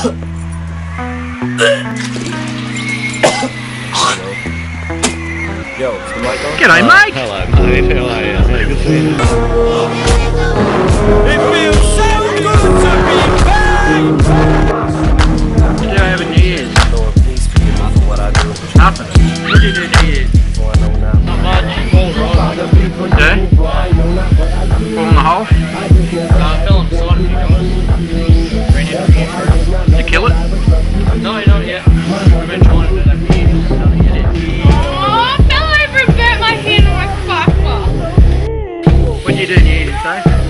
Yo, is the mic on? G'day, uh, mate. Hello, mate. How are you? Good to see you. It feels so good to be back! What did you have in New Year's? Lord, please forgive me for what I do. Nothing. What did you do New Year's? For I know now. Not much. All right. Yeah? Fall in the hole? I fell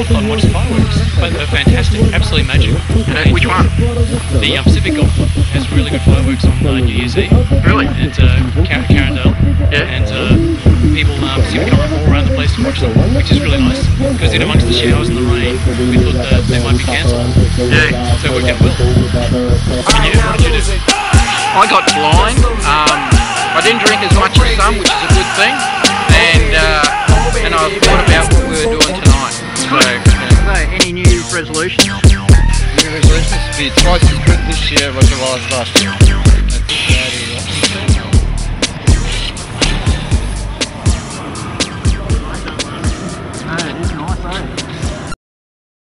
Golf Club and watched the fireworks. Both were fantastic, absolutely magic. Uh, which one? The um, Pacific Golf Club has really good fireworks on uh, New Year's Eve. Really? And uh, Car- Carindale. Yeah. And uh, people um, seem to come from all around the place to watch them, which is really nice. Because in amongst the showers and the rain, we thought that they might be cancelled. Yeah. So it worked out well. And you, what did you do? I got blind. Um, I didn't drink as much as some, which is a good thing. And uh, and I thought about Resolutions? New resolutions to be twice as good this year as it was last year.